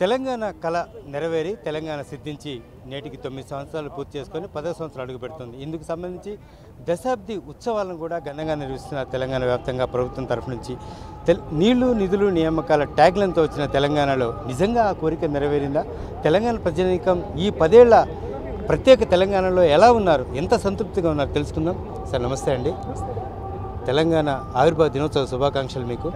తెలంగాణ కళ నెరవేరి తెలంగాణ సిద్ధించి నేటికి తొమ్మిది సంవత్సరాలు పూర్తి చేసుకొని పదో సంవత్సరాలు అడుగు పెడుతుంది. ఇందుకు సంబంధించి దశాబ్ది ఉత్సవాలను కూడా ఘనంగా నిర్వహిస్తున్న తెలంగాణ వ్యాప్తంగా ప్రభుత్వం తరఫు నుంచి. తెల్ నీళ్ళు నిధులు నియామకాల ట్యాగ్లతో వచ్చిన తెలంగాణలో నిజంగా ఆ కోరిక నెరవేరిందా? తెలంగాణ ప్రజానీకం ఈ పదేళ్ళ ప్రత్యేక తెలంగాణలో ఎలా ఉన్నారు? ఎంత సంతృప్తిగా ఉన్నారు? తెలుసుకుందాం. సార్ నమస్తే అండి. తెలంగాణ ఆవిర్భావ దినోత్సవ శుభాకాంక్షలు మీకు.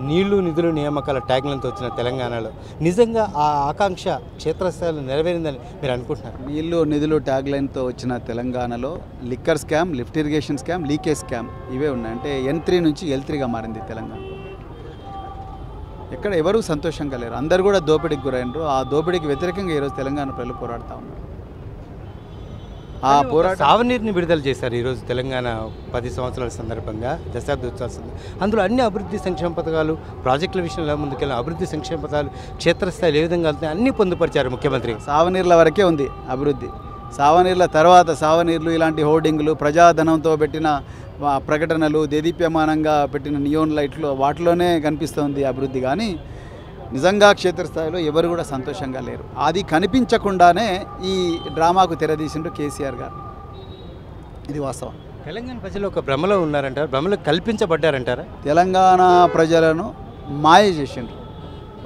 నీళ్ళు నిధులు నియామకాల ట్యాగ్లతో వచ్చిన తెలంగాణలో. నిజంగా ఆ ఆకాంక్ష క్షేత్రస్థాయిలో నెరవేరిందని మీరు అనుకుంటున్నారు? నీళ్ళు నిధులు ట్యాగ్ లైన్తో వచ్చిన తెలంగాణలో liquor scam lift irrigation scam leakage scam ఇవే ఉన్నాయి. అంటే ఎన్ త్రీ నుంచి ఎల్ త్రీగా మారింది తెలంగాణ. ఎక్కడ ఎవరూ సంతోషంగా లేరు. అందరు కూడా దోపిడీకి గురైనరు. ఆ దోపిడీకి వ్యతిరేకంగా ఈరోజు తెలంగాణ ప్రజలు పోరాడుతూ ఉన్నారు. ఆ పోరాట సాగునీరుని విడుదల చేశారు ఈరోజు తెలంగాణ పది సంవత్సరాల సందర్భంగా దశాబ్ది ఉత్సవాల సందర్భంగా. అందులో అన్ని అభివృద్ధి సంక్షేమ పథకాలు ప్రాజెక్టుల విషయంలో ముందుకెళ్ళిన అభివృద్ధి సంక్షేమ పథకాలు క్షేత్రస్థాయిలో ఏ విధంగా వెళ్తున్నాయి అన్నీ పొందుపరిచారు ముఖ్యమంత్రి. సావనీర్ల వరకే ఉంది అభివృద్ధి. సావనీర్ల తర్వాత సావనీర్లు ఇలాంటి హోర్డింగ్లు ప్రజాధనంతో పెట్టిన ప్రకటనలు దేదీప్యమానంగా పెట్టిన నియోన్ లైట్లు వాటిలోనే కనిపిస్తుంది అభివృద్ధి. కానీ నిజంగా క్షేత్రస్థాయిలో ఎవరు కూడా సంతోషంగా లేరు. అది కనిపించకుండానే ఈ డ్రామాకు తెరదీసిండ్రు కేసీఆర్ గారు. ఇది వాస్తవం. తెలంగాణ ప్రజలు ఒక భ్రమలో ఉన్నారంటారు? భ్రమలో కల్పించబడ్డారంటారా? తెలంగాణ ప్రజలను మాయ చేసిండ్రు.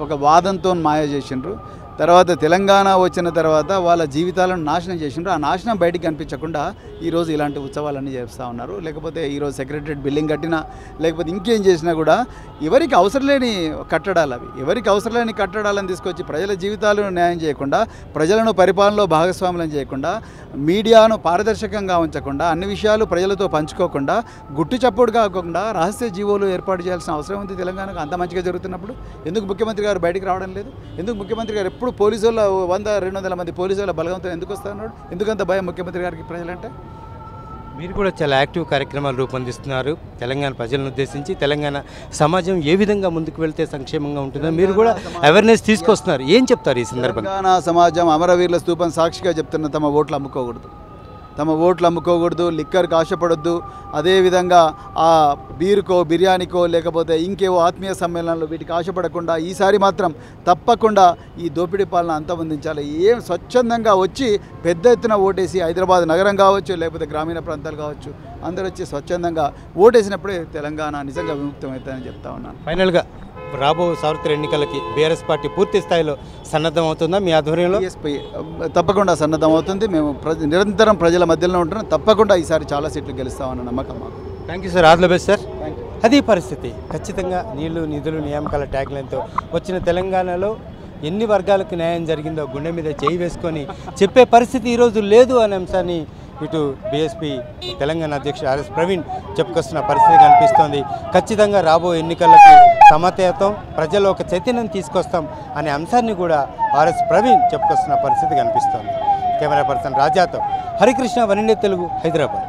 ఒక వాదంతో మాయ చేసిండ్రు. తర్వాత తెలంగాణ వచ్చిన తర్వాత వాళ్ళ జీవితాలను నాశనం చేసిండ్రు. ఆ నాశనం బయటికి కనిపించకుండా ఈరోజు ఇలాంటి ఉత్సవాలన్నీ చేస్తూ ఉన్నారు. లేకపోతే ఈరోజు సెక్రటరేట్ బిల్డింగ్ కట్టినా లేకపోతే ఇంకేం చేసినా కూడా ఎవరికి అవసరం లేని కట్టడాలు అవి. ఎవరికి అవసరం లేని కట్టడాలను తీసుకొచ్చి ప్రజల జీవితాలను న్యాయం చేయకుండా ప్రజలను పరిపాలనలో భాగస్వాములను చేయకుండా మీడియాను పారదర్శకంగా ఉంచకుండా అన్ని విషయాలు ప్రజలతో పంచుకోకుండా గుట్టు చప్పుడు కాకుండా రహస్య జీవోలు ఏర్పాటు చేయాల్సిన అవసరం ఉంది తెలంగాణకు. అంత మంచిగా జరుగుతున్నప్పుడు ఎందుకు ముఖ్యమంత్రి గారు బయటికి రావడం లేదు? ఎందుకు ముఖ్యమంత్రి గారు ఎప్పుడు పోలీసు వాళ్ళ వంద రెండు వందల మంది పోలీసు వాళ్ళ బలగంతో ఎందుకు వస్తున్నాడు ఎందుకంత భయం ముఖ్యమంత్రి గారికి ప్రజలంటే? మీరు కూడా చాలా యాక్టివ్ కార్యక్రమాలు రూపొందిస్తున్నారు. తెలంగాణ ప్రజలను ఉద్దేశించి తెలంగాణ సమాజం ఏ విధంగా ముందుకు వెళ్తే సంక్షేమంగా ఉంటుందో మీరు కూడా అవేర్నెస్ తీసుకొస్తున్నారు. ఏం చెప్తారు ఈ సందర్భంగా? తెలంగాణ సమాజం అమరవీరుల స్తూపం సాక్షిగా చెప్తున్న తమ ఓట్లు అమ్ముకోకూడదు. తమ ఓట్లు అమ్ముకోకూడదు లిక్కర్కి ఆశపడొద్దు. అదేవిధంగా ఆ బీరుకో బిర్యానీకో లేకపోతే ఇంకేవో ఆత్మీయ సమ్మేళనాలు వీటికి ఆశపడకుండా ఈసారి మాత్రం తప్పకుండా ఈ దోపిడీ పాలన అంతమొందించాలి ఏం స్వచ్ఛందంగా వచ్చి పెద్ద ఎత్తున ఓటేసి హైదరాబాద్ నగరం కావచ్చు లేకపోతే గ్రామీణ ప్రాంతాలు కావచ్చు అందరూ వచ్చి స్వచ్ఛందంగా ఓటేసినప్పుడే తెలంగాణ నిజంగా విముక్తమవుతుందని చెప్తా ఉన్నాను. ఫైనల్గా రాబో సార్వత్రిక ఎన్నికలకి బీఆర్ఎస్ పార్టీ పూర్తి స్థాయిలో సన్నద్ధం అవుతుందా మీ ఆధ్వర్యంలో? తప్పకుండా సన్నద్ధం అవుతుంది. మేము నిరంతరం ప్రజల మధ్యలో ఉంటున్నాం. తప్పకుండా ఈసారి చాలా సీట్లు గెలుస్తామన్న నమ్మకం మాకు. Thank you sir all the best sir అది పరిస్థితి. ఖచ్చితంగా నీళ్ళు నిధులు నియామకాల ట్యాగ్లైన్తో వచ్చిన తెలంగాణలో ఎన్ని వర్గాలకు న్యాయం జరిగిందో గుండె మీద చేయి వేసుకొని చెప్పే పరిస్థితి ఈరోజు లేదు అనే అంశాన్ని ఇటు బీఎస్పీ తెలంగాణ అధ్యక్షుడు ఆర్ఎస్ ప్రవీణ్ చెప్పుకొస్తున్న పరిస్థితి కనిపిస్తోంది. ఖచ్చితంగా రాబోయే ఎన్నికలకు సమతేతం ప్రజల్లో ఒక చైతన్యం తీసుకొస్తాం అనే అంశాన్ని కూడా ఆర్ఎస్ ప్రవీణ్ చెప్పుకొస్తున్న పరిస్థితి కనిపిస్తోంది. కెమెరా పర్సన్ రాజాతో హరికృష్ణ వనిండే తెలుగు హైదరాబాద్.